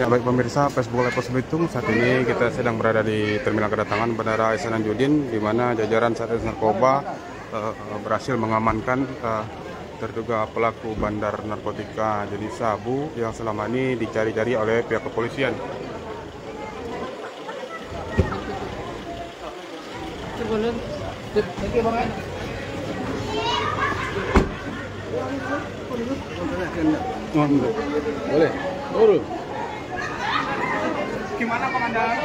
Ya baik pemirsa Facebook Live Pos Belitung saat ini kita sedang berada di terminal kedatangan Bandara Ihsanan Judin di mana jajaran Satres Narkoba uh, berhasil mengamankan uh, terduga pelaku bandar narkotika jenis sabu yang selama ini dicari-cari oleh pihak kepolisian. Boleh. Turun. Gimana komandan?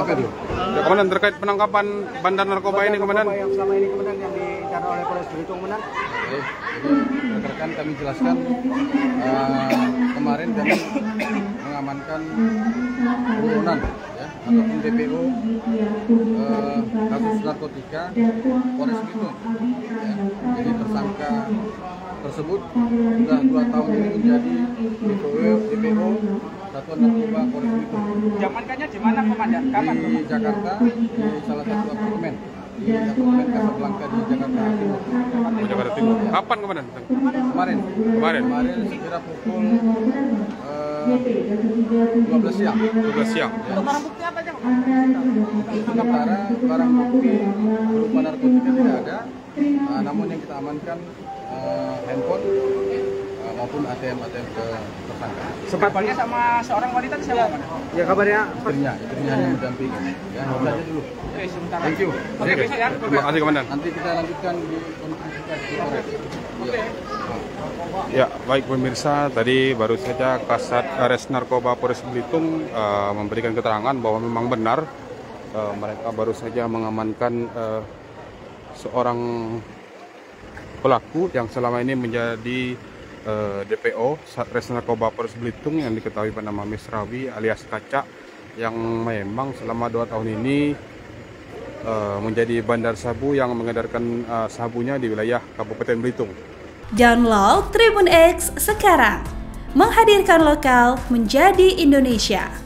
Apa itu? Ya, Komandan terkait penangkapan bandar narkoba ini Komandan. Yang selama ini komandan yang dicari oleh Polres Belitung komandan? Oke, rekan kami jelaskan eh, kemarin kami mengamankan buronan ya ataupun DPO eh, kasus narkotika Polres Belitung. Ya, jadi tersangka tersebut sudah dua tahun ini menjadi DPO, DPO Satuan Narkoba Polres Belitung Diamankannya di mana komandan? Kapan? di Jakarta di salah satu apartemen di apartemen Casablanca di Jakarta Timur. Oh, Jakarta Timur. Kapan Komandan? Kemarin, Kemarin. kemarin sekira pukul eh, 12 siang. 12 siang. Untuk barang bukti apa aja? Sementara barang bukti berupa narkotika tidak ada, eh, namun yang kita amankan eh, handphone maupun ATM ATM ke tersangka. Kabarnya sama seorang wanita di siapa? Ya kabarnya istrinya, istrinya hanya mendampingi. Ya, itu saja dulu. Oke, sebentar. Thank you. Oke, besok ya. Terima kasih Komandan. Nanti kita lanjutkan di konferensi di Polres. Iya. Ya, baik pemirsa, tadi baru saja Kasat Res Narkoba Polres Belitung eh, memberikan keterangan bahwa memang benar eh, mereka baru saja mengamankan eh, seorang pelaku yang selama ini menjadi eh, DPO Satres Narkoba Polres Belitung yang diketahui bernama Misrawi alias Kaca yang memang selama dua tahun ini eh, menjadi bandar sabu yang mengedarkan eh, sabunya di wilayah Kabupaten Belitung. Download Tribun X sekarang. Menghadirkan lokal menjadi Indonesia.